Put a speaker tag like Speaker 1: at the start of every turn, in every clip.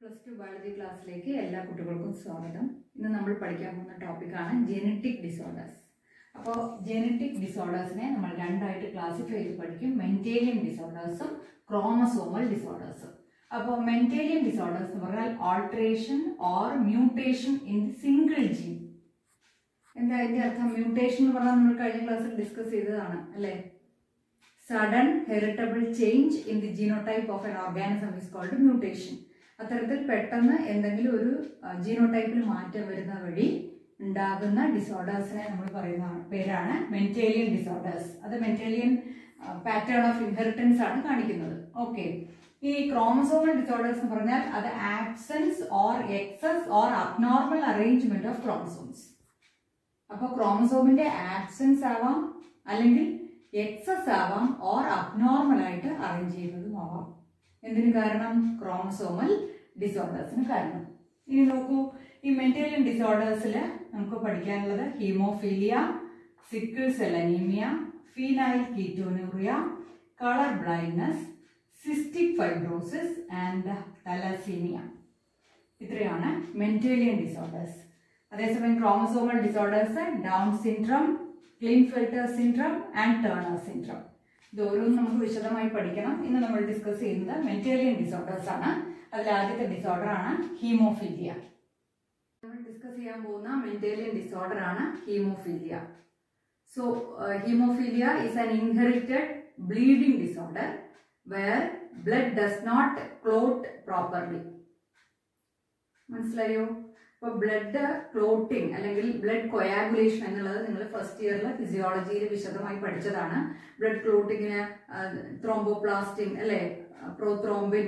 Speaker 1: Plus two biology ക്ലാസ്സിലേക്ക് എല്ലാ കുട്ടികൾക്കും സ്വാഗതം. ഇന്ന് നമ്മൾ പഠിക്കാൻ പോകുന്ന ടോപ്പിക്കാണ് ജെനറ്റിക് ഡിസോർഡേഴ്സ് അപ്പോൾ ജെനറ്റിക് ഡിസോർഡേഴ്സിനെ നമ്മൾ രണ്ടായിട്ട് ക്ലാസിഫൈ ചെയ്ത് പഠിക്കും. മെന്റേലിയൻ ഡിസോർഡേഴ്സും ക്രോമസോമൽ ഡിസോർഡേഴ്സും അപ്പോൾ മെന്റേലിയൻ ഡിസോർഡേഴ്സ് എന്ന് പറഞ്ഞാൽ alteration or mutation in the single gene എന്താ അതിന്റെ അർത്ഥം? മ്യൂട്ടേഷൻ എന്ന് പറഞ്ഞാൽ നമ്മൾ കഴിഞ്ഞ ക്ലാസ്സിൽ ഡിസ്കസ് ചെയ്തതാണ് അല്ലേ? Sudden heritable change in the genotype of an organism is called mutation അത്തരത്തിൽ പെട്ടെന്ന് എന്തെങ്കിലും ഒരു ജീനോടൈപ്പിൽ മാറ്റം വരുന്ന വഴി ഉണ്ടാകുന്ന ഡിസോർഡേഴ്സിനെ നമ്മൾ പറയുന്ന പേരാണ് മെന്റേലിയൻ ഡിസോർഡേഴ്സ്. അത് മെന്റേലിയൻ പാറ്റേൺ ഓഫ് ഇൻഹെറിറ്റൻസ് ആണ് കാണിക്കുന്നത്. ഓക്കെ. ഈ ക്രോമസോമൽ ഡിസോർഡേഴ്സ് എന്ന് പറഞ്ഞാൽ അത് absence or excess or abnormal arrangement of chromosomes. അപ്പോൾ ക്രോമസോമിന്റെ ആബ്സെൻസ് ആവാം അല്ലെങ്കിൽ എക്സസ് ആവാം ഓർ അബ്നോർമൽ ആയിട്ട് അറേഞ്ച് ചെയ്യുന്നതും. എന്തിനു കാരണം? ക്രോമസോമൽ ഡിസോർഡേഴ്സിന് കാരണം. ഇനി നോക്കൂ ഈ മെന്റേലിയൻ ഡിസോർഡേഴ്സിൽ നമുക്ക് പഠിക്കാനുള്ളത് haemophilia sickle സെലനീമിയ anaemia phenylketonuria colour blindness cystic fibrosis and thalassaemia ഇത്രയാണ് മെന്റേലിയൻ ഡിസോർഡേഴ്സ് അതേസമയം chromosomal disorders Down syndrome Klinefelter syndrome and Turner syndrome ഇത് ഓരോന്നും നമുക്ക് വിശദമായി പഠിക്കണം. ഇന്ന് നമ്മൾ ഡിസ്കസ് ചെയ്യുന്നത് മെന്റേലിയൻ ഡിസോർഡേഴ്സ് ആണ്. അതിൽ ആദ്യത്തെ ഡിസോർഡർ ആണ് ഹീമോഫീലിയ. നമ്മൾ ഡിസ്കസ് ചെയ്യാൻ പോകുന്ന മെന്റേലിയൻ ഡിസോർഡർ ആണ് haemophilia. So haemophilia is an inherited bleeding disorder where blood does not clot properly മനസ്സിലായോ? ഇപ്പോൾ ബ്ലഡ് ക്ലോട്ടിംഗ് അല്ലെങ്കിൽ ബ്ലഡ് കൊയാഗുലേഷൻ എന്നുള്ളത് നിങ്ങൾ ഫസ്റ്റ് ഇയറിൽ ഫിസിയോളജിയിൽ വിശദമായി പഠിച്ചതാണ്. ബ്ലഡ് ക്ലോട്ടിങ്ങിന് ത്രോംബോപ്ലാസ്റ്റിൻ അല്ലേ? പ്രോത്രോംബിൻ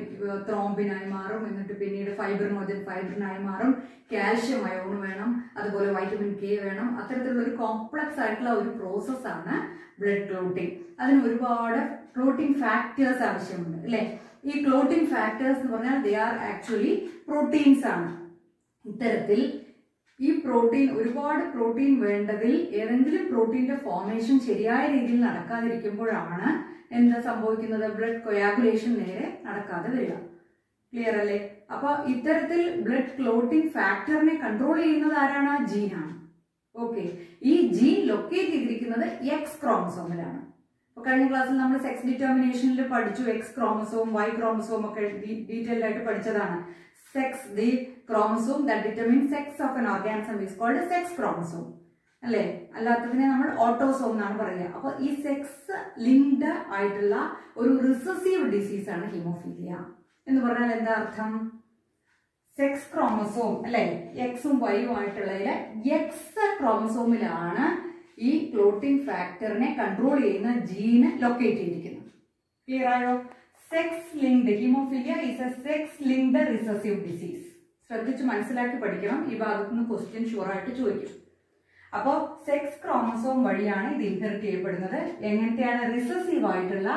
Speaker 1: ത്രോംബിനായി മാറും. എന്നിട്ട് പിന്നീട് ഫൈബ്രിനോജൻ ഫൈബ്രിനായി മാറും. കാൽഷ്യം അയോൺ വേണം. അതുപോലെ വൈറ്റമിൻ കെ വേണം. അത്തരത്തിലുള്ള ഒരു കോംപ്ലക്സ് ആയിട്ടുള്ള ഒരു പ്രോസസ്സാണ് ബ്ലഡ് ക്ലോട്ടിംഗ് അതിന് ഒരുപാട് ക്ലോട്ടിംഗ് ഫാക്ടേഴ്സ് ആവശ്യമുണ്ട് അല്ലെ? ഈ ക്ലോട്ടിംഗ് ഫാക്ടേഴ്സ് എന്ന് പറഞ്ഞാൽ ദേ ആർ ആക്ച്വലി പ്രോട്ടീൻസ് ആണ്. ഇത്തരത്തിൽ ഈ പ്രോട്ടീൻ ഒരുപാട് പ്രോട്ടീൻ വേണ്ടതിൽ ഏതെങ്കിലും പ്രോട്ടീന്റെ ഫോർമേഷൻ ശരിയായ രീതിയിൽ നടക്കാതിരിക്കുമ്പോഴാണ് എന്താ സംഭവിക്കുന്നത്? ബ്ലഡ് കൊയാഗുലേഷൻ നേരെ നടക്കാതെ വരിക. ക്ലിയർ അല്ലേ? അപ്പൊ ഇത്തരത്തിൽ ബ്ലഡ് ക്ലോട്ടിംഗ് ഫാക്ടറിനെ കൺട്രോൾ ചെയ്യുന്നത് ആരാണ്? ജീനാണ് ഓക്കെ ഈ ജീൻ ലൊക്കേറ്റ് ചെയ്തിരിക്കുന്നത് എക്സ് ക്രോമസോമിലാണ് അപ്പൊ കഴിഞ്ഞ ക്ലാസ്സിൽ നമ്മൾ സെക്സ് ഡിറ്റർമിനേഷനിൽ പഠിച്ചു എക്സ് ക്രോമസോം വൈ ക്രോമസോം ഒക്കെ ഡീറ്റെയിൽഡ് ആയിട്ട് പഠിച്ചതാണ്. Sex the chromosome that determine sex of an organism is called sex chromosome അല്ലേ? അല്ലാത്തതിനെ നമ്മൾ ഓട്ടോസോം എന്നാണ് പറയുക. അപ്പൊ ഈ സെക്സ് ലിങ്ക്ഡ് ആയിട്ടുള്ള ഒരു റിസസീവ് ആണ് ഹീമോഫീലിയ എന്ന് പറഞ്ഞാൽ എന്താ അർത്ഥം? സെക്സ് ക്രോമസോം അല്ലെ? എക്സും വൈയും ആയിട്ടുള്ളതിൽ എക്സ് ക്രോമസോമിലാണ് ഈ ക്ലോട്ടിംഗ് ഫാക്ടറിനെ കൺട്രോൾ ചെയ്യുന്ന ജീന് ലൊക്കേറ്റ് ചെയ്തിരിക്കുന്നത്. ക്ലിയർ ആയോ? Sex linked haemophilia is a sex linked recessive disease ശ്രദ്ധിച്ച് മനസ്സിലാക്കി പഠിക്കണം. ഈ ഭാഗത്ത് നിന്ന് ക്വസ്റ്റ്യൻ ഷുവർ ആയിട്ട് ചോദിക്കും. അപ്പോൾ സെക്സ് ക്രോമസോം വഴിയാണ് ഇത് ഇൻഹെറിറ്റ് ചെയ്യപ്പെടുന്നത്. എങ്ങനത്തെയാണ്? റിസസീവ് ആയിട്ടുള്ള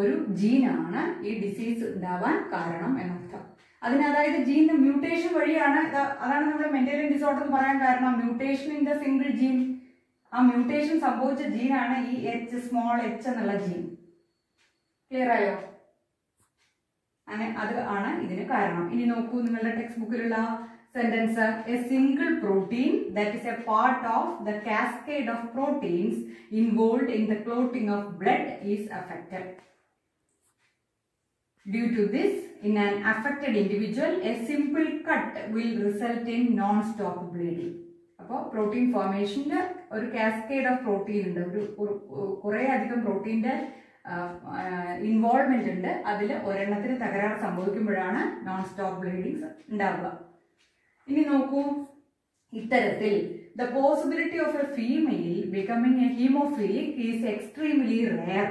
Speaker 1: ഒരു ജീനാണ് ഈ ഡിസീസ് ഉണ്ടാവാൻ കാരണം എന്നർത്ഥം. അതിന് അതായത് ജീനിന്റെ മ്യൂട്ടേഷൻ വഴിയാണ്. അതാണ് നമ്മുടെ മെന്റേലിയൻ ഡിസോർഡർ എന്ന് പറയാൻ കാരണം. Mutation in the single gene ആ മ്യൂട്ടേഷൻ സംഭവിച്ച ജീനാണ് ഈ എച്ച് സ്മോൾ എച്ച് എന്നുള്ള ജീൻ ക്ലിയർ ആയോ? അങ്ങനെ അത് ആണ് ഇതിന് കാരണം. ഇനി നോക്കൂ നിങ്ങളുടെ text ബുക്കിലുള്ള sentence a single protein that is a part of the cascade of proteins involve in the clotting of blood is affected due to this, in an affected individual a simple cut will result in non stop bleeding. അപ്പോൾ protein ഫോർമേഷന്റെ ഒരു cascade of protein ഉണ്ട്. ഒരു കുറേ അധികം പ്രോട്ടീന്റെ involvement ഉണ്ട്. അതിൽ ഒരെണ്ണത്തിന് തകരാറ് സംഭവിക്കുമ്പോഴാണ് നോൺ സ്റ്റോപ്പ് ബ്ലീഡിങ്സ് ഉണ്ടാവുക. ഇനി നോക്കൂ ഇത്തരത്തിൽ the possibility of a female becoming a haemophilic is extremely rare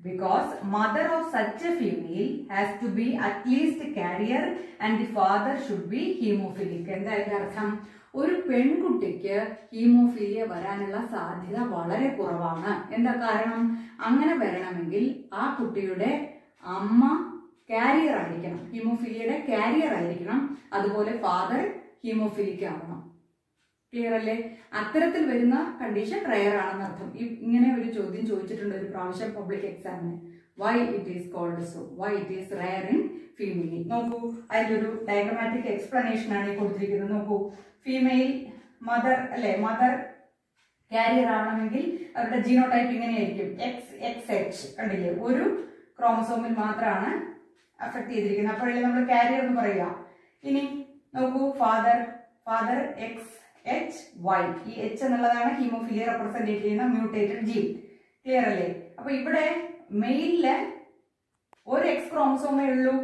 Speaker 1: because mother of such a female has to be at least a carrier and the father should be hemophilic. എന്താ അതിന്റെ അർത്ഥം? ഒരു പെൺകുട്ടിക്ക് haemophilia വരാനുള്ള സാധ്യത വളരെ കുറവാണ്. എന്താ കാരണം? അങ്ങനെ വരണമെങ്കിൽ ആ കുട്ടിയുടെ അമ്മ കാരിയർ ആയിരിക്കണം. ഹീമോഫീലിയയുടെ കാരിയർ ആയിരിക്കണം. അതുപോലെ ഫാദർ ഹീമോഫീലിക്ക് ആവണം. ക്ലിയർ അല്ലേ? അത്തരത്തിൽ വരുന്ന കണ്ടീഷൻ റയർ ആണെന്നർത്ഥം. ഇങ്ങനെ ഒരു ചോദ്യം ചോദിച്ചിട്ടുണ്ട് ഒരു പ്രാവശ്യം പബ്ലിക് എക്സാമിന് why it is called so, why it is rare in female. നോക്കൂ അതിലൊരു ഡയഗ്രമാറ്റിക് എക്സ്പ്ലനേഷൻ ആണ് ഈ കൊടുത്തിരിക്കുന്നത്. നോക്കൂ ഫീമെയിൽ മദർ അല്ലെ മദർ കാരിയർ ആവണമെങ്കിൽ അവരുടെ ജീനോടൈപ്പ് ഇങ്ങനെയായിരിക്കും. എക്സ് എക്സ് എച്ച് കണ്ടില്ലേ? ഒരു ക്രോമസോമിൽ മാത്രമാണ് അഫക്ട് ചെയ്തിരിക്കുന്നത്. അപ്പോഴല്ലേ നമ്മൾ കാരിയർ എന്ന് പറയുക ഇനി നോക്കൂ father father X H Y ഈ എച്ച് എന്നുള്ളതാണ് ഹീമോഫിലിയ റെപ്രസെന്റ് ചെയ്യുന്ന മ്യൂട്ടേറ്റഡ് ജീൻ ക്ലിയർ അല്ലേ? അപ്പൊ ഇവിടെ മെയിലിൽ ഒരു എക്സ് ക്രോമസോമേ ഉള്ളൂ.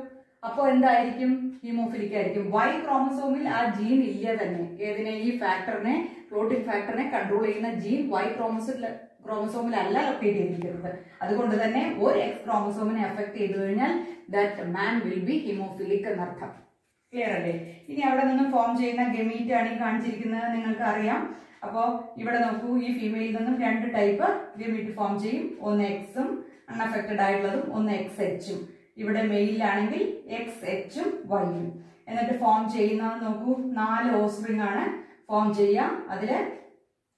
Speaker 1: അപ്പോൾ എന്തായിരിക്കും? ഹീമോഫിലിക് ആയിരിക്കും വൈ ക്രോമസോമിൽ ആ ജീൻ ഇല്ല തന്നെ. ഏതിനെ? ഈ ഫാക്ടറിനെ ക്ലോട്ടിംഗ് ഫാക്ടറിനെ കൺട്രോൾ ചെയ്യുന്ന ജീൻ വൈ ക്രോമസോമിൽ അല്ല ലൊക്കേറ്റ് ചെയ്തിരിക്കുന്നത്. അതുകൊണ്ട് തന്നെ ഒരു എക്സ് ക്രോമസോമിനെ അഫക്ട് ചെയ്തു കഴിഞ്ഞാൽ that man will be haemophilic എന്നർത്ഥം. ക്ലിയർ അല്ലേ? ഇനി അവിടെ നിന്ന് ഫോം ചെയ്യുന്ന ഗമീറ്റ് ആണ് ഈ കാണിച്ചിരിക്കുന്നത്. നിങ്ങൾക്ക് അറിയാം. അപ്പോൾ ഇവിടെ നോക്കൂ ഈ ഫീമെയിൽ നിന്നും രണ്ട് ടൈപ്പ് ഗമീറ്റ് ഫോം ചെയ്യും. ഒന്ന് എക്സും അൺഅഫക്റ്റഡ് ആയിട്ടുള്ളതും ഒന്ന് എക്സ് എച്ചും ഇവിടെ മെയിലാണെങ്കിൽ എക്സ് എച്ചും വൈയും എന്നിട്ട് ഫോം ചെയ്യുന്ന നോക്കൂ. നാല് ഓസ്പ്രിംഗ് ആണ്. ഫോം ചെയ്യുക. അതിൽ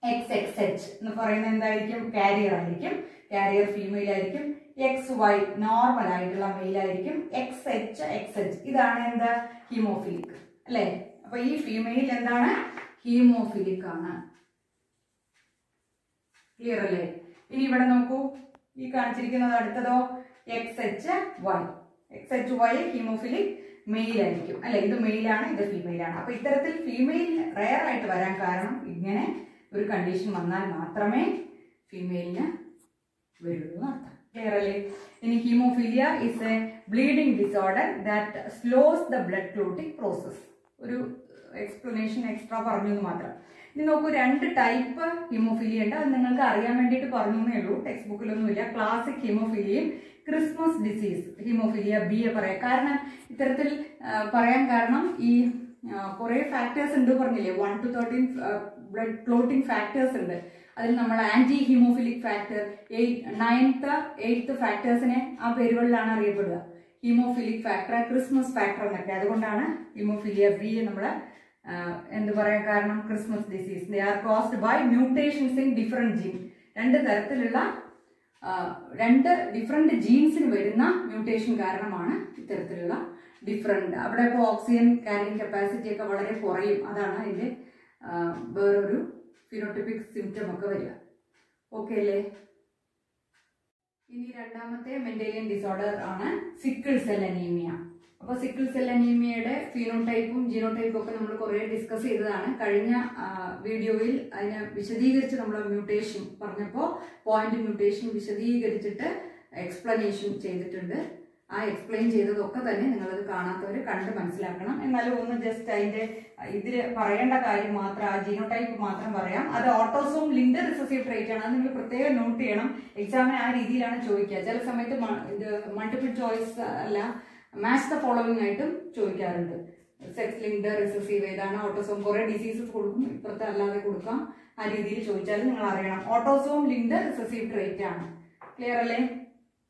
Speaker 1: എക്സ് എക്സ് എച്ച് എന്ന് പറയുന്നത് എന്തായിരിക്കും? കാരിയർ ആയിരിക്കും. കാരിയർ ഫീമെയിൽ ആയിരിക്കും. എക്സ് വൈ നോർമൽ ആയിട്ടുള്ള മെയിൽ ആയിരിക്കും. എക്സ് എച്ച് എക്സ് എച്ച് ഇതാണ് എന്താ? ഹീമോഫിലിക് അല്ലേ? അപ്പൊ ഈ ഫീമെയിൽ എന്താണ്? ഹീമോഫിലിക് ആണ്. ക്ലിയർ അല്ലേ? ഇനി ഇവിടെ നോക്കൂ. ഈ കാണിച്ചിരിക്കുന്നത് അടുത്തതോ? X H Y X H Y haemophilic male ആയിരിക്കും. അല്ലെ? ഇത് മെയിലാണ് ഇത് ഫീമെയിൽ ആണ്. അപ്പൊ ഇത്തരത്തിൽ ഫീമെയിൽ റയർ ആയിട്ട് വരാൻ കാരണം ഇങ്ങനെ ഒരു കണ്ടീഷൻ വന്നാൽ മാത്രമേ ഫീമെയിലിന് വരുള്ളൂ അർത്ഥം. ക്ലിയർ അല്ലേ? ഇനി haemophilia is a bleeding disorder that slows the blood clotting process ഒരു എക്സ്പ്ലനേഷൻ എക്സ്ട്രാ പറഞ്ഞു എന്ന് മാത്രം. ഇനി നോക്കൂ രണ്ട് ടൈപ്പ് ഹിമോഫീലിയ ഉണ്ട്. അത് നിങ്ങൾക്ക് അറിയാൻ വേണ്ടിയിട്ട് പറഞ്ഞു എന്നേ ഉള്ളൂ. ടെക്സ്റ്റ് ബുക്കിലൊന്നുമില്ല classic ഹിമോഫീലിയയും Christmas disease haemophilia B A പറയാം. കാരണം ഇത്തരത്തിൽ പറയാൻ കാരണം ഈ കുറേ ഫാക്ടേഴ്സ് ഉണ്ട് പറഞ്ഞില്ലേ. One two thirteen blood clotting factors ഉണ്ട്. അതിൽ നമ്മൾ anti haemophilic factor ninth eighth ഫാക്ടേഴ്സിനെ ആ പേരുകളിലാണ് അറിയപ്പെടുക. ഹീമോഫിലിക് ഫാക്ടർ ക്രിസ്മസ് ഫാക്ടർ എന്നൊക്കെ. അതുകൊണ്ടാണ് ഹീമോഫിലിയ ബി നമ്മൾ എന്ത് പറയാൻ കാരണം? Christmas disease they are caused by mutations in different gene രണ്ട് തരത്തിലുള്ള രണ്ട് ഡിഫറെന്റ് ജീൻസിന് വരുന്ന മ്യൂട്ടേഷൻ കാരണമാണ് ഇത്തരത്തിലുള്ള ഡിഫറെന്റ് അവിടെ ഇപ്പോൾ ഓക്സിജൻ ക്യാരിങ് കപ്പാസിറ്റി ഒക്കെ വളരെ കുറയും. അതാണ് അതിന്റെ ആ, വേറൊരു ഫിനോട്ടിപ്പിക് സിംറ്റം ഒക്കെ വരിക. ഓക്കെ അല്ലേ? ഇനി രണ്ടാമത്തെ മെന്റേലിയൻ ഡിസോർഡർ ആണ് സിക്കിൾ സെൽ അനീമിയ അപ്പോൾ സിക്കിൾ സെൽ അനീമിയയുടെ ഫിനോടൈപ്പും ജീനോടൈപ്പും ഒക്കെ നമ്മൾ കുറേ ഡിസ്കസ് ചെയ്തതാണ്. കഴിഞ്ഞ വീഡിയോയിൽ അതിനെ വിശദീകരിച്ച് നമ്മൾ മ്യൂട്ടേഷൻ പറഞ്ഞപ്പോൾ പോയിന്റ് മ്യൂട്ടേഷൻ വിശദീകരിച്ചിട്ട് എക്സ്പ്ലനേഷൻ ചെയ്തിട്ടുണ്ട്. ആ എക്സ്പ്ലെയിൻ ചെയ്തതൊക്കെ തന്നെ നിങ്ങളത് കാണാത്തവർ കണ്ട് മനസ്സിലാക്കണം. എന്നാലും ഒന്ന് ജസ്റ്റ് അതിന്റെ ഇതിൽ പറയേണ്ട കാര്യം മാത്രം ആ ജീനോടൈപ്പ് മാത്രം പറയാം. അത് ഓട്ടോസോം ലിൻഡർ റിസസീവ് ട്രേറ്റ് ആണ്. അത് നിങ്ങൾ പ്രത്യേകം നോട്ട് ചെയ്യണം. എക്സാമിന് ആ രീതിയിലാണ് ചോദിക്കുക. ചില സമയത്ത് ഇത് മൾട്ടിപ്പിൾ ചോയ്സ് അല്ല. മാച്ച് ദ ഫോളോവിംഗ് ആയിട്ടും ചോദിക്കാറുണ്ട്. സെക്സ് ലിങ്ക്ഡ് റിസസീവ് ഏതാണ്? ഓട്ടോസോം കുറെ ഡിസീസസ് കൊടുക്കും. ഇപ്പുറത്തെ അല്ലാതെ കൊടുക്കാം. ആ രീതിയിൽ ചോദിച്ചാൽ നിങ്ങൾ അറിയണം. ഓട്ടോസോം ലിങ്ക്ഡ് റിസസീവ് ട്രേറ്റ് ആണ്. ക്ലിയർ അല്ലേ?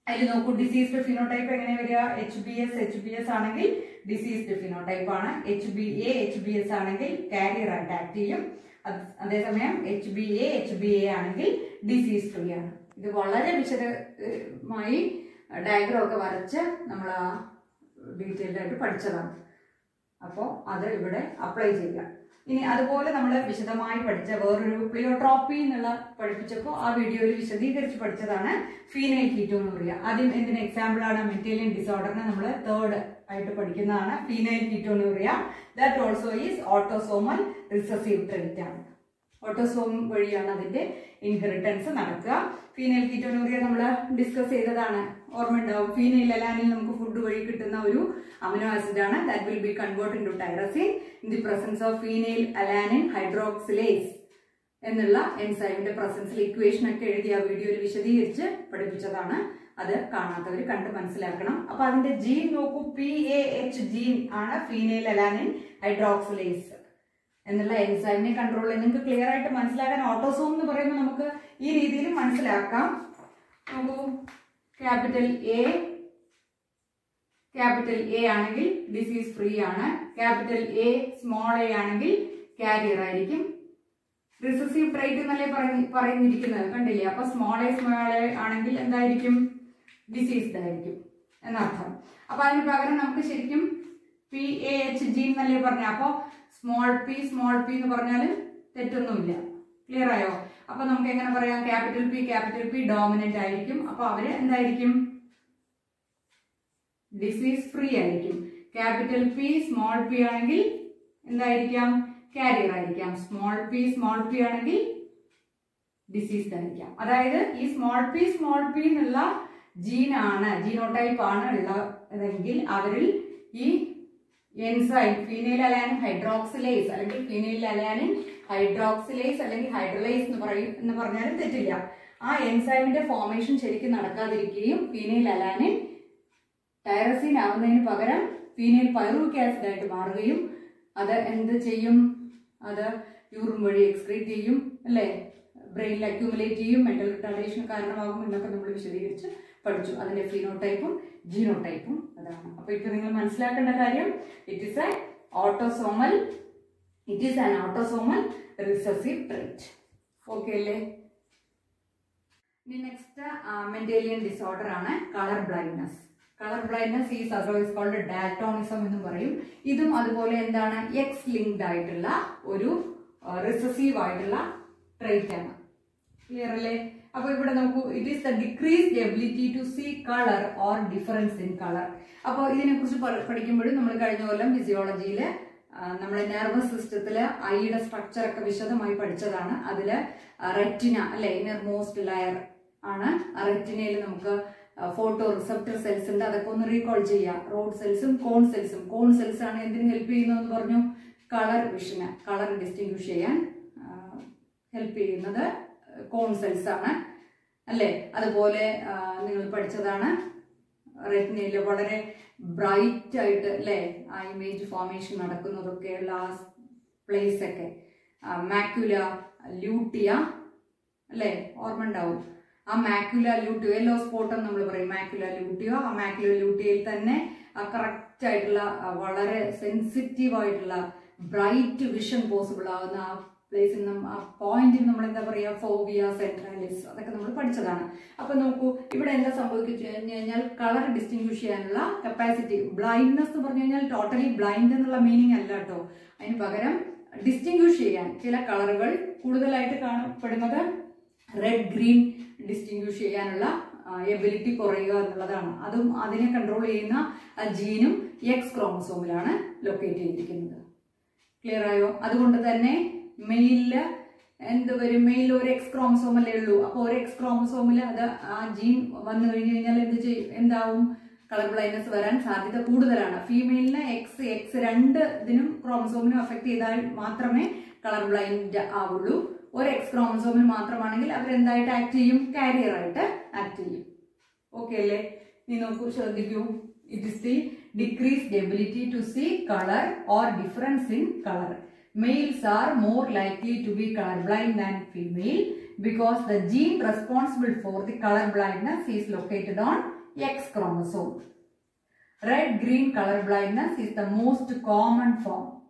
Speaker 1: അതിൽ നോക്കൂ ഡിസീസ്ഡ് ഫിനോടൈപ്പ് എങ്ങനെ വരിക? H B S H B S ആണെങ്കിൽ ഡിസീസ്ഡ് ഫിനോടൈപ്പ് ആണ്. H B A H B S ആണെങ്കിൽ കാരിയർ ആയിട്ട് ആക്ട് ചെയ്യും അത് അതേസമയം H B A H B A ആണെങ്കിൽ ഡിസീസ് ഫ്രീ ആണ്. ഇത് വളരെ വിശദമായി ഡയഗ്രം ഒക്കെ വരച്ച് നമ്മൾ ആ ഡീറ്റെയിൽഡ് ആയിട്ട് പഠിച്ചതാണ്. അപ്പോൾ അത് ഇവിടെ അപ്ലൈ ചെയ്യുക ഇനി അതുപോലെ നമ്മൾ വിശദമായി പഠിച്ച വേറൊരു പ്ലിയോട്രോപ്പി എന്നുള്ള പഠിപ്പിച്ചപ്പോൾ ആ വീഡിയോയിൽ വിശദീകരിച്ച് പഠിച്ചതാണ് ഫീനൈൽ പറയുക. ആദ്യം എന്തിന് എക്സാമ്പിൾ ആണ്? മെറ്റീരിയൽ ഡിസോർഡറിനെ നമ്മൾ തേർഡ് ആയിട്ട് പഠിക്കുന്നതാണ് ഫീനൈൽ പറയുക. That also is autosomal recessive trait ആണ്. ഓട്ടോസോം വഴിയാണ് അതിന്റെ ഇൻഹെറിറ്റൻസ് നടക്കുക. ഫീനൈൽ കീറ്റോനൂറിയ നമ്മൾ ഡിസ്കസ് ചെയ്തതാണ്. ഓർമ്മയുണ്ടാവും. ഫീനൈൽ അലാനിൽ നമുക്ക് ഫുഡ് വഴി കിട്ടുന്ന ഒരു അമിനോ ആസിഡ് ആണ്. That will be convert into tyrosine in the presence of phenylalanine hydroxylase എന്നുള്ള എൻസൈമിന്റെ പ്രസൻസിൽ ഇക്വേഷൻ ഒക്കെ എഴുതി ആ വീഡിയോയിൽ വിശദീകരിച്ച് പഠിപ്പിച്ചതാണ്. അത് കാണാത്തവർ കണ്ട് മനസ്സിലാക്കണം. അപ്പൊ അതിന്റെ ജീൻ നോക്കൂ. പി എ എച്ച് ജീൻ ആണ് ഫീനൈൽ അലാനിൻ ഹൈഡ്രോക്സിലേസ് എന്നുള്ള എൻസൈമിനെ കൺട്രോൾ ചെയ്യാൻ. നിങ്ങൾക്ക് ക്ലിയർ ആയിട്ട് മനസ്സിലാക്കാൻ ഓട്ടോസോം എന്ന് പറയുമ്പോൾ നമുക്ക് ഈ രീതിയിൽ മനസ്സിലാക്കാം. നോക്കൂ. ക്യാപിറ്റൽ എ ക്യാപിറ്റൽ എ ആണെങ്കിൽ ഡിസീസ് ഫ്രീ ആണ്. ക്യാപിറ്റൽ എ സ്മോൾ എ ആണെങ്കിൽ കാരിയർ ആയിരിക്കും. റിസസീവ് ട്രൈറ്റ് എന്നല്ലേ പറയുന്നിരിക്കുന്നത് കണ്ടില്ലേ? അപ്പൊ സ്മോൾ എ സ്മോൾ എ ആണെങ്കിൽ എന്തായിരിക്കും? ഡിസീസ്ഡ് ആയിരിക്കും എന്നർത്ഥം. അപ്പൊ അതിന് പകരം നമുക്ക് ശരിക്കും പി എ എച്ച് ജി എന്നല്ലേ പറഞ്ഞ? അപ്പോ സ്മോൾ പി സ്മോൾ പി എന്ന് പറഞ്ഞാൽ തെറ്റൊന്നുമില്ല. ക്ലിയർ ആയോ? അപ്പൊ നമുക്ക് എങ്ങനെ പറയാം? Capital P capital P dominant ആയിരിക്കും. അപ്പൊ അവർ എന്തായിരിക്കും? ഡിസീസ് ഫ്രീ ആയിരിക്കും. ക്യാപിറ്റൽ പി സ്മോൾ പി ആണെങ്കിൽ എന്തായിരിക്കാം? കാരിയർ ആയിരിക്കാം. സ്മോൾ പി സ്മോൾ പി ആണെങ്കിൽ ഡിസീസ് ആയിരിക്കാം. അതായത് ഈ സ്മോൾ പി സ്മോൾ പി എന്നുള്ള ജീനാണ് ജീനോടൈപ്പ് ആണ് ഉള്ളതെങ്കിൽ അവരിൽ ഈ എൻസൈം ഫീനൈൽ അലാനിൻ ഹൈഡ്രോക്സിലേസ് അല്ലെങ്കിൽ ഫീനൈൽ അലാനിൻ ഹൈഡ്രോക്സിലേസ് അല്ലെങ്കിൽ ഹൈഡ്രലൈസ് എന്ന് പറയും എന്ന് പറഞ്ഞാലും തെറ്റില്ല. ആ എൻസൈമിന്റെ ഫോർമേഷൻ ശരിക്കും നടക്കാതിരിക്കുകയും ഫീനൈൽ അലാനിൻ ടൈറസിൻ ആവുന്നതിന് പകരം ഫീനൈൽ പൈറൂക്ക് ആസിഡ് ആയിട്ട് മാറുകയും അത് എന്ത് ചെയ്യും? അത് യൂറിൻ വഴി എക്സ്ക്രീറ്റ് ചെയ്യും അല്ലേ? ബ്രെയിനിൽ അക്യൂമുലേറ്റ് ചെയ്യും മെന്റൽ റിട്ടാർഡേഷൻ കാരണമാകും എന്നൊക്കെ നമ്മൾ വിശദീകരിച്ച് പഠിച്ചു. അതിന്റെ ഫീനോടൈപ്പും ജീനോടൈപ്പും അതാണ്. അപ്പൊ ഇപ്പൊ നിങ്ങൾ മനസ്സിലാക്കേണ്ട കാര്യം it is a autosomal it is an autosomal recessive trait okay അല്ലേ? ഇനി നെക്സ്റ്റ് മെന്റേലിയൻ ഡിസോർഡർ ആണ് colour blindness colour blindness is otherwise called daltonism എന്ന് പറയും. ഇതും അതുപോലെ എന്താണ്? എക്സ് ലിങ്ക്ഡ് ആയിട്ടുള്ള ഒരു റിസസീവ് ആയിട്ടുള്ള ട്രേറ്റ് ആണ്. ക്ലിയർ അല്ലേ? അപ്പൊ ഇവിടെ നമുക്ക് it is the decreased ability to see colour or difference in colour അപ്പോൾ ഇതിനെ കുറിച്ച് പഠിക്കുമ്പോഴും നമ്മൾ കഴിഞ്ഞ കൊല്ലം ഫിസിയോളജിയിൽ നമ്മുടെ നെർവസ് സിസ്റ്റത്തിൽ ഐയുടെ സ്ട്രക്ചർ ഒക്കെ വിശദമായി പഠിച്ചതാണ്. അതിൽ റെറ്റിന അല്ലെ ഇന്നർ മോസ്റ്റ് ലയർ ആണ്. റെറ്റിനയിൽ നമുക്ക് ഫോട്ടോ റിസപ്റ്റർ സെൽസ് ഉണ്ട്. അതൊക്കെ ഒന്ന് റീകോൾ ചെയ്യാം. റോഡ് സെൽസും കോൺ സെൽസും കോൺ സെൽസ് ആണ് എന്തിനു ഹെൽപ്പ് ചെയ്യുന്നതെന്ന് പറഞ്ഞു? കളർ വിഷന് കളർ ഡിസ്റ്റിംഗ്വിഷ് ചെയ്യാൻ ഹെൽപ്പ് ചെയ്യുന്നത് കോൺ സെൽസ് ആണ്. അല്ലേ? അതുപോലെ നിങ്ങൾ പഠിച്ചതാണ്. റെറ്റിനയിൽ വളരെ ബ്രൈറ്റ് ആയിട്ട് അല്ലേ? ആ ഇമേജ് ഫോർമേഷൻ നടക്കുന്നതൊക്കെയുള്ള ആ പ്ലേസ് ഒക്കെ. മാക്യുല ലൂട്ടിയ അല്ലേ? ഓർമ്മ ഉണ്ടാവും. ആ മാക്യുല ലൂട്ടിയോ യെല്ലോ സ്പോട്ട് എന്ന് നമ്മൾ പറയും. മാക്യുല ലൂട്ടിയോ ആ മാക്യുല ലൂട്ടിയയിൽ തന്നെ കറക്റ്റ് ആയിട്ടുള്ള വളരെ സെൻസിറ്റീവ് ആയിട്ടുള്ള ബ്രൈറ്റ് വിഷൻ പോസിബിൾ ആവുന്ന ആ പ്ലേസിൽ നിന്നും ആ പോയിന്റിൽ നമ്മൾ എന്താ പറയുക ഫോബിയ സെൻട്രാലിസ് അതൊക്കെ നമ്മൾ പഠിച്ചതാണ്. അപ്പൊ നോക്കൂ ഇവിടെ എന്താ സംഭവിച്ചു കഴിഞ്ഞാൽ കളർ ഡിസ്റ്റിങ്വിഷ് ചെയ്യാനുള്ള കപ്പാസിറ്റി ബ്ലൈൻഡ്നെസ് എന്ന് പറഞ്ഞു കഴിഞ്ഞാൽ ടോട്ടലി ബ്ലൈൻഡ് എന്നുള്ള മീനിങ് അല്ല കേട്ടോ അതിന് പകരം ഡിസ്റ്റിങ്വിഷ് ചെയ്യാൻ ചില കളറുകൾ കൂടുതലായിട്ട് കാണപ്പെടുന്നത് റെഡ് ഗ്രീൻ ഡിസ്റ്റിങ്വിഷ് ചെയ്യാനുള്ള എബിലിറ്റി കുറയുക എന്നുള്ളതാണ്. അതും അതിനെ കൺട്രോൾ ചെയ്യുന്ന ജീനും എക്സ് ക്രോമസോമിലാണ് ലൊക്കേറ്റ് ചെയ്തിരിക്കുന്നത്. ക്ലിയർ ആയോ? അതുകൊണ്ട് തന്നെ മെയിലിൽ എന്ത് വരും മെയിൽ ഒരു എക്സ് ക്രോമസോം അല്ലേ ഉള്ളൂ. അപ്പോൾ ഒരു എക്സ് ക്രോമസോമിൽ അത് ആ ജീൻ വന്നു കഴിഞ്ഞു കഴിഞ്ഞാൽ എന്ത് ചെയ്യും? എന്താവും? കളർ ബ്ലൈൻഡ്നസ് വരാൻ സാധ്യത കൂടുതലാണ്. ഫീമെയിലിന് എക്സ് എക്സ് രണ്ട് ഇതിനും ക്രോമസോമിനും അഫക്ട് ചെയ്താൽ മാത്രമേ കളർ ബ്ലൈൻഡ് ആവുള്ളൂ. ഒരു എക്സ് ക്രോമസോമിൽ മാത്രമാണെങ്കിൽ അവരെന്തായിട്ട് ആക്ട് ചെയ്യും? കാരിയർ ആയിട്ട് ആക്ട് ചെയ്യും. ഓക്കെ അല്ലേ? നീ നോക്കൂ ശ്രദ്ധിക്കൂ. It is the decreased ability to see colour or difference in colour males are more likely to be colorblind than female because the gene responsible for the color blindness is located on X chromosome. Red-green color blindness is the most common form.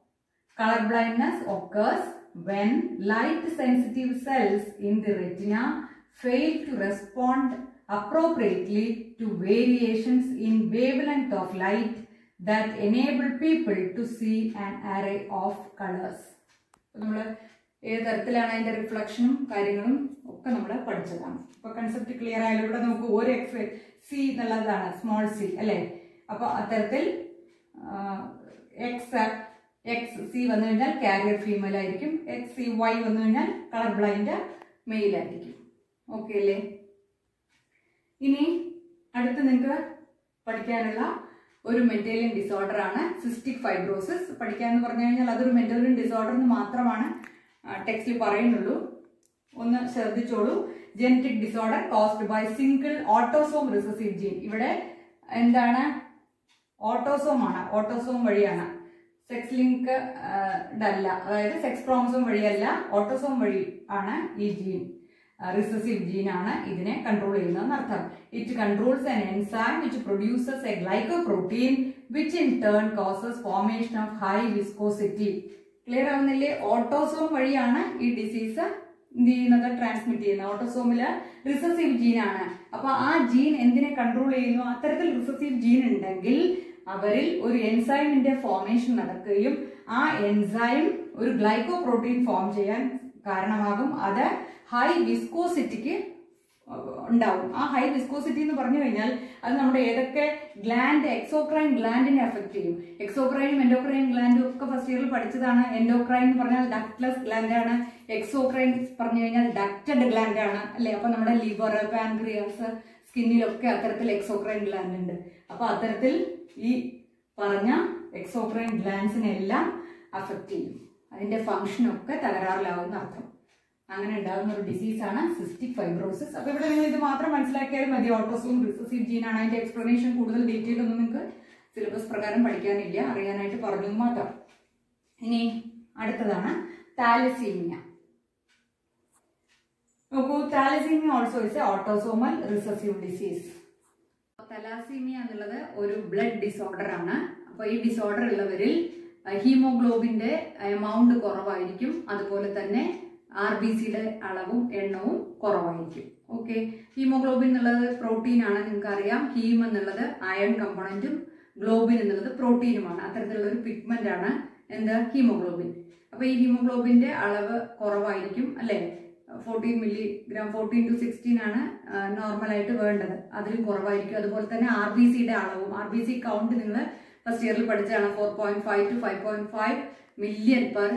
Speaker 1: Color blindness occurs when light-sensitive cells in the retina fail to respond appropriately to variations in wavelength of light that enable people to see an array of colors. നമ്മൾ ഏത് തരത്തിലാണ് അതിന്റെ റിഫ്ലക്ഷനും കാര്യങ്ങളും ഒക്കെ നമ്മൾ പഠിച്ചതാണ്. ഇപ്പൊ concept clear ആയാലും ഇവിടെ നമുക്ക് ഒരു എക്സ് സി എന്നുള്ളതാണ് സ്മോൾ സി അല്ലേ? അപ്പൊ അത്തരത്തിൽ എക്സ് എക്സ് സി വന്നു കഴിഞ്ഞാൽ കാരിയർ ഫീമെയിൽ ആയിരിക്കും. എക്സ് സി വൈ വന്നു കഴിഞ്ഞാൽ കളർ ബ്ലൈൻഡ് മെയിൽ ആയിരിക്കും. ഓക്കെ അല്ലേ? ഇനി അടുത്ത് നിങ്ങൾക്ക് പഠിക്കാനുള്ള ഒരു മെന്റേലിയൻ ഡിസോർഡർ ആണ് സിസ്റ്റിക് ഫൈബ്രോസിസ്. പഠിക്കാന്ന് പറഞ്ഞു കഴിഞ്ഞാൽ അതൊരു മെന്റേലിയൻ ഡിസോർഡർ എന്ന് മാത്രമാണ് ടെക്സ്റ്റിൽ പറയുന്നുള്ളൂ. ഒന്ന് ശ്രദ്ധിച്ചോളൂ. Genetic disorder caused by single autosome recessive gene. ഇവിടെ എന്താണ്? ഓട്ടോസോം ആണ് ഓട്ടോസോം വഴിയാണ്. സെക്സ് ലിങ്ക് അല്ല അതായത് സെക്സ് ക്രോമസോം വഴിയല്ല ഓട്ടോസോം വഴി ആണ് ഈ ജീൻ. റിസസീവ് ജീനാണ് ഇതിനെ കൺട്രോൾ ചെയ്യുന്നതെന്ന് അർത്ഥം it controls an enzyme which produces a glycoprotein which in turn causes formation of high viscosity clear ആവുന്നില്ലേ? Autosome വഴിയാണ് ഈ ഡിസീസ് എന്ത് ചെയ്യുന്നത്? ട്രാൻസ്മിറ്റ് ചെയ്യുന്നത്. ഓട്ടോസോമിൽ റിസസീവ് ജീനാണ് അപ്പൊ ആ ജീൻ എന്തിനെ കൺട്രോൾ ചെയ്യുന്നു? അത്തരത്തിൽ റിസസീവ് ജീൻ ഉണ്ടെങ്കിൽ അവരിൽ ഒരു എൻസൈമിന്റെ ഫോർമേഷൻ നടക്കുകയും ആ എൻസൈം ഒരു ഗ്ലൈക്കോ പ്രോട്ടീൻ ഫോം ചെയ്യാൻ കാരണമാകും. അത് ഹൈ വിസ്കോസിറ്റിക്ക് ഉണ്ടാവും. ആ ഹൈ വിസ്കോസിറ്റി എന്ന് പറഞ്ഞു കഴിഞ്ഞാൽ അത് നമ്മുടെ ഏതൊക്കെ ഗ്ലാൻഡ് എക്സോക്രൈൻ ഗ്ലാൻഡിനെ അഫക്ട് ചെയ്യും. എക്സോക്രൈനും എൻഡോക്രൈൻ ഗ്ലാൻഡും ഒക്കെ ഫസ്റ്റ് ഇയറിൽ പഠിച്ചതാണ്. എൻഡോക്രൈൻ എന്ന് പറഞ്ഞാൽ ഡക്ട്ലെസ് ഗ്ലാൻഡ് ആണ്. എക്സോക്രൈൻ പറഞ്ഞു കഴിഞ്ഞാൽ ഡക്റ്റഡ് ഗ്ലാൻഡ് ആണ്. അല്ലെ? അപ്പൊ നമ്മുടെ ലിവർ പാൻക്രിയാസ് സ്കിന്നിലൊക്കെ അത്തരത്തിൽ എക്സോക്രൈൻ ഗ്ലാൻഡ് ഉണ്ട്. അപ്പൊ അത്തരത്തിൽ ഈ പറഞ്ഞ എക്സോക്രൈൻ ഗ്ലാൻഡ്സിനെല്ലാം അഫക്ട് ചെയ്യും. അതിന്റെ ഫംഗ്ഷനൊക്കെ തകരാറിലാവുന്ന അർത്ഥം. അങ്ങനെ ഉണ്ടാകുന്ന ഒരു ഡിസീസാണ് സിസ്റ്റിക് ഫൈബ്രോസിസ് അപ്പൊ ഇവിടെ നിങ്ങൾ ഇത് മാത്രം മനസ്സിലാക്കിയാൽ മതി. ഓട്ടോസോം റിസസീവ് ജീനാണ് അതിന്റെ എക്സ്പ്ലനേഷൻ കൂടുതൽ ഡീറ്റെയിൽ ഒന്നും നിങ്ങൾക്ക് സിലബസ് പ്രകാരം പഠിക്കാനില്ല. അറിയാനായിട്ട് പറഞ്ഞു മാത്രം. ഇനി അടുത്തതാണ് താലസീമിയ നോക്കൂ thalassaemia also is a autosomal recessive disease thalassaemia എന്നുള്ളത് ഒരു ബ്ലഡ് ഡിസോർഡർ ആണ്. അപ്പൊ ഈ ഡിസോർഡർ ഉള്ളവരിൽ ഹീമോഗ്ലോബിന്റെ എമൗണ്ട് കുറവായിരിക്കും. അതുപോലെ തന്നെ ആർ ബി സിയുടെ അളവും എണ്ണവും കുറവായിരിക്കും. ഓക്കെ ഹീമോഗ്ലോബിൻ എന്നുള്ളത് പ്രോട്ടീൻ ആണ് നിങ്ങൾക്ക് അറിയാം ഹീം എന്നുള്ളത് അയൺ കമ്പോണന്റും ഗ്ലോബിൻ എന്നുള്ളത് പ്രോട്ടീനുമാണ് അത്തരത്തിലുള്ള ഒരു പിഗ്മെന്റ് ആണ് എന്താ? ഹീമോഗ്ലോബിൻ അപ്പൊ ഈ ഹീമോഗ്ലോബിന്റെ അളവ് കുറവായിരിക്കും അല്ലെ? Fourteen milligram fourteen to sixteen ആണ് നോർമൽ ആയിട്ട് വേണ്ടത്. അതിലും കുറവായിരിക്കും. അതുപോലെ തന്നെ ആർ ബി സിയുടെ അളവും ആർ ബി സി കൗണ്ട് നിങ്ങൾ ഫസ്റ്റ് ഇയറിൽ പഠിച്ചതാണ് four point five to five point five million per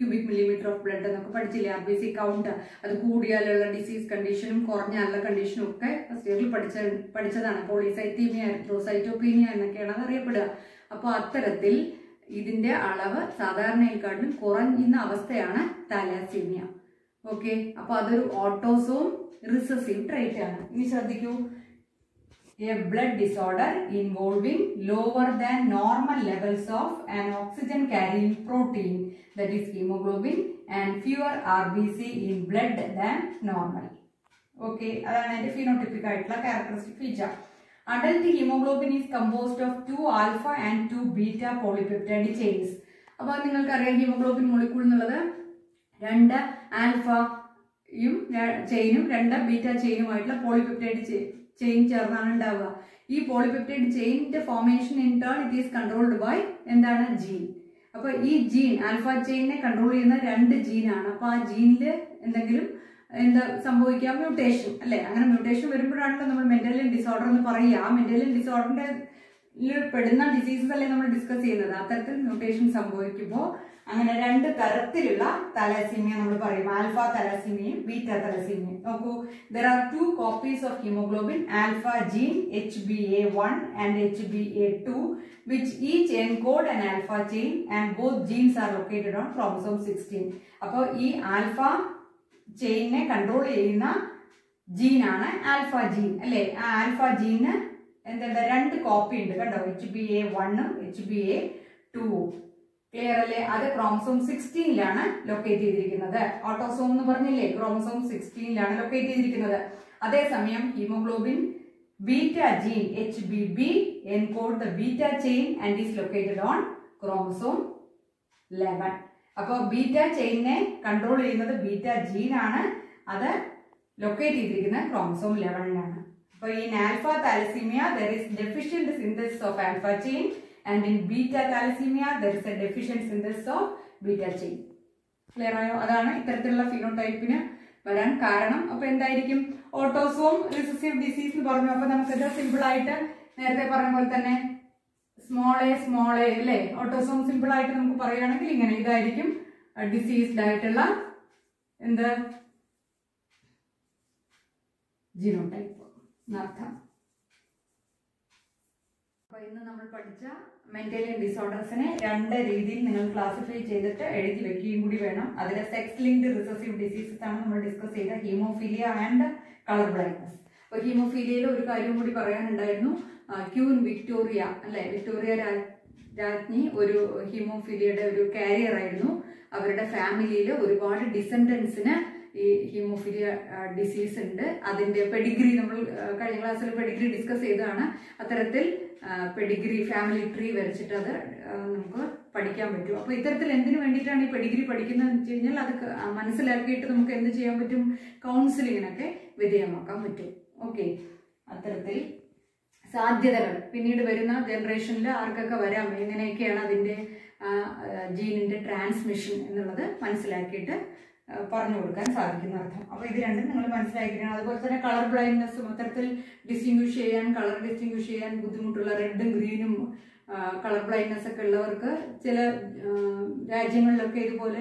Speaker 1: cubic millimetre of blood എന്നൊക്കെ പഠിച്ചില്ലേ? ആർ ബി സി കൗണ്ട് അത് കൂടിയാലുള്ള ഡിസീസ് കണ്ടീഷനും കുറഞ്ഞാലുള്ള കണ്ടീഷനും ഒക്കെ ഫസ്റ്റ് ഇയറിൽ പഠിച്ച പഠിച്ചതാണ്. പോളിസൈറ്റീമിയ എറിത്രോസൈറ്റോപീനിയ എന്നൊക്കെയാണ് അത് അറിയപ്പെടുക അപ്പോൾ അത്തരത്തിൽ ഇതിന്റെ അളവ് സാധാരണയെക്കാട്ടിലും കുറഞ്ഞ അവസ്ഥയാണ് താലാസീമിയ ഓക്കെ അപ്പോൾ അതൊരു ഓട്ടോസോം റിസസീവ് ട്രൈറ്റ് ആണ്. ഇനി ശ്രദ്ധിക്കൂ. A blood disorder involving lower than normal levels of an oxygen carrying protein that is hemoglobin and fewer RBC in blood than normal. Okay അതാണ് അതിന്റെ ഫിനോട്ടിപ്പിക് ആയിട്ടുള്ള characteristic feature adult haemoglobin is composed of two alpha and two beta polypeptide chains അപ്പോൾ നിങ്ങൾക്കറിയാം haemoglobin molecule എന്നുള്ളത് രണ്ട് ആൽഫയും ചെയിനും രണ്ട് ബീറ്റ ചെയിനുമായിട്ടുള്ള പോളിപെപ്റ്റൈഡ് ചെയിൻ ചേർന്നാണ് ഉണ്ടാവുക. ഈ polypeptide ചെയിനിന്റെ formation in turn it is controlled by എന്താണ്? ജീൻ അപ്പൊ ഈ ജീൻ ആൽഫ ചെയിനെ കൺട്രോൾ ചെയ്യുന്ന രണ്ട് ജീനാണ് അപ്പൊ ആ ജീനിൽ എന്തെങ്കിലും എന്താ സംഭവിക്കാം? മ്യൂട്ടേഷൻ അല്ലെ? അങ്ങനെ മ്യൂട്ടേഷൻ വരുമ്പോഴാണല്ലോ നമ്മൾ മെന്റലിൻ ഡിസോർഡർ എന്ന് പറയുക. ആ മെന്റലിൻ ഡിസോർഡറിന്റെ പെടുന്ന ഡിസീസസ് അല്ലേ നമ്മൾ ഡിസ്കസ് ചെയ്യുന്നത്. അത്തരത്തിൽ മ്യൂട്ടേഷൻ സംഭവിക്കുമ്പോൾ അങ്ങനെ രണ്ട് തരത്തിലുള്ള തലസീമിയ നമ്മൾ പറയും. ആൽഫ തലസീമിയയും ബീറ്റ തലസീമിയയും. നോക്കൂ there are two copies of haemoglobin alpha gene H B A one and H B A two which each encode and alpha chain and both genes are located on chromosome sixteen അപ്പോൾ ഈ alpha ചെയിനെ control ചെയ്യുന്ന ജീനാണ് alpha gene അല്ലേ? ആ alpha ജീന് എന്താ രണ്ട് copy ഉണ്ട്. കേട്ടോ H B A വണ്ണും എച്ച് ബി എ ടൂവും ക്ലിയർ അല്ലേ? അത് ക്രോംസോം സിക്സ്റ്റീനിലാണ് ലൊക്കേറ്റ് ചെയ്തിരിക്കുന്നത്. ഓട്ടോസോം എന്ന് പറഞ്ഞില്ലേ? ക്രോംസോം സിക്സ്റ്റീനിലാണ് ലൊക്കേറ്റ് ചെയ്തിരിക്കുന്നത്. അതേസമയം haemoglobin beta gene H B B encode the beta chain and is located on chromosome eleven അപ്പോൾ ബീറ്റ ചെയിനെ കൺട്രോൾ ചെയ്യുന്നത് ബീറ്റ ജീൻ ആണ്. അത് ലൊക്കേറ്റ് ചെയ്തിരിക്കുന്നത് ക്രോമസോം ലെവനിലാണ് അപ്പോൾ ഈ alpha thalassaemia there is deficient synthesis of alpha chain and in beta thalassaemia there is a deficient synthesis of beta chain clear ആയോ? അതാണ് ഇത്തരത്തിലുള്ള ഫിനോടൈപ്പിന് വരാൻ കാരണം. അപ്പൊ എന്തായിരിക്കും? ഓട്ടോസോം റിസസീവ് ഡിസീസ് എന്ന് പറഞ്ഞു. അപ്പൊ നമുക്കിത് സിമ്പിൾ ആയിട്ട് നേരത്തെ പറഞ്ഞ പോലെ തന്നെ സ്മോൾ എ സ്മോൾ എ അല്ലേ? ഓട്ടോസോം സിമ്പിൾ ആയിട്ട് നമുക്ക് പറയുകയാണെങ്കിൽ ഇങ്ങനെ ഇതായിരിക്കും ഡിസീസ്ഡ് ആയിട്ടുള്ള എന്ത്? ജിനോടൈപ്പ് എന്നർത്ഥം. അപ്പൊ ഇന്ന് നമ്മൾ പഠിച്ച മെന്റലിയൻ ഡിസോർഡേഴ്സിനെ രണ്ട് രീതിയിൽ നിങ്ങൾ ക്ലാസിഫൈ ചെയ്തിട്ട് എഴുതി വെക്കുകയും കൂടി വേണം. അതിൽ സെക്സ് ലിങ്ക്ഡ് റിസസീവ് ഡിസീസസ് ആണ് നമ്മൾ ഡിസ്കസ് ചെയ്ത ഹീമോഫീലിയ ആൻഡ് കളർ ബ്ലൈൻഡ്നസ് അപ്പോൾ ഹീമോഫീലിയയിൽ ഒരു കാര്യം കൂടി പറയാനുണ്ടായിരുന്നു. ക്യൂൻ വിക്ടോറിയ അല്ലെ? വിക്ടോറിയ രാജ്ഞി ഒരു ഹീമോഫീലിയയുടെ ഒരു കാരിയർ ആയിരുന്നു. അവരുടെ ഫാമിലിയിൽ ഒരുപാട് ഡിസെൻഡൻസിന് ഈ ഹീമോഫീലിയ ഡിസീസ് ഉണ്ട്. അതിന്റെ പെഡിഗ്രി നമ്മൾ കഴിഞ്ഞ ക്ലാസ്സിൽ പെഡിഗ്രി ഡിസ്കസ് ചെയ്തതാണ്. അത്തരത്തിൽ പെഡിഗ്രി ഫാമിലി ട്രീ വരച്ചിട്ട് അത് നമുക്ക് പഠിക്കാൻ പറ്റും. അപ്പോൾ ഇത്തരത്തിൽ എന്തിനു വേണ്ടിയിട്ടാണ് ഈ പെഡിഗ്രി പഠിക്കുന്നത് വെച്ച് കഴിഞ്ഞാൽ അത് മനസ്സിലാക്കിയിട്ട് നമുക്ക് എന്ത് ചെയ്യാൻ പറ്റും? കൗൺസിലിങ്ങിനൊക്കെ വിധേയമാക്കാൻ പറ്റും. ഓക്കെ അത്തരത്തിൽ സാധ്യതകൾ. പിന്നീട് വരുന്ന ജനറേഷനിൽ ആർക്കൊക്കെ വരാം? എങ്ങനെയൊക്കെയാണ് അതിന്റെ ജീനിന്റെ ട്രാൻസ്മിഷൻ എന്നുള്ളത് മനസ്സിലാക്കിയിട്ട് പറഞ്ഞു കൊടുക്കാൻ സാധിക്കുന്ന അർത്ഥം. അപ്പോൾ ഇത് രണ്ടും നിങ്ങൾ മനസ്സിലാക്കിയിരിക്കണം അതുപോലെ തന്നെ കളർ ബ്ലൈൻഡ്നെസ്സും അത്തരത്തിൽ ഡിസ്റ്റിംഗ്വിഷ് ചെയ്യാൻ കളർ ഡിസ്റ്റിംഗ്വിഷ് ചെയ്യാൻ ബുദ്ധിമുട്ടുള്ള റെഡും ഗ്രീനും കളർ ബ്ലൈൻഡ്നെസ് ഒക്കെ ഉള്ളവർക്ക് ചില രാജ്യങ്ങളിലൊക്കെ ഇതുപോലെ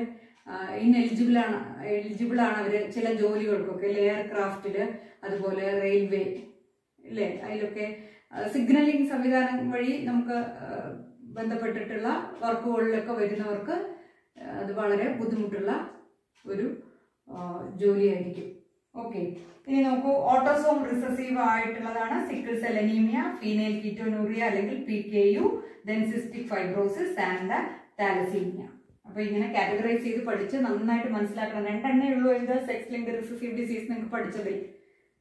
Speaker 1: ഇൻഎലിജിബിൾ ആണ് എലിജിബിൾ ആണ് അവർ ചില ജോലികൾക്കൊക്കെ ലെയർ ക്രാഫ്റ്റിൽ അതുപോലെ റെയിൽവേ ഇല്ലേ അതിലൊക്കെ സിഗ്നലിംഗ് സംവിധാനം വഴി നമുക്ക് ബന്ധപ്പെട്ടിട്ടുള്ള വർക്കുകളിലൊക്കെ വരുന്നവർക്ക് അത് വളരെ ബുദ്ധിമുട്ടുള്ള ഒരു ജോലി ജോലിയായിരിക്കും. ഓക്കെ ഇനി നോക്കൂ ഓട്ടോസോം റിസസീവ് ആയിട്ടുള്ളതാണ് സിക്കിൾ സെൽ ഫീനൈൽ കീറ്റോനൂറിയ അല്ലെങ്കിൽ P K U then cystic fibrosis and thalassaemia അപ്പൊ ഇങ്ങനെ കാറ്റഗറൈസ് ചെയ്ത് പഠിച്ച് നന്നായിട്ട് മനസ്സിലാക്കണം. രണ്ടെണ്ണേ ഉള്ളൂ എന്ത് സെക്സ് ലിങ്ക് റിസസീവ് ഡിസീസ് നിങ്ങൾക്ക് പഠിച്ചതിൽ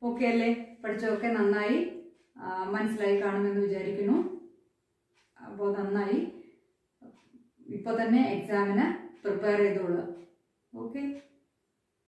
Speaker 1: ഓക്കെ അല്ലേ? പഠിച്ചതൊക്കെ നന്നായി മനസ്സിലായി കാണുമെന്ന് വിചാരിക്കുന്നു. അപ്പോൾ നന്നായി. ഇപ്പൊ തന്നെ എക്സാമിന് പ്രിപ്പയർ ചെയ്തോളുക ഓക്കെ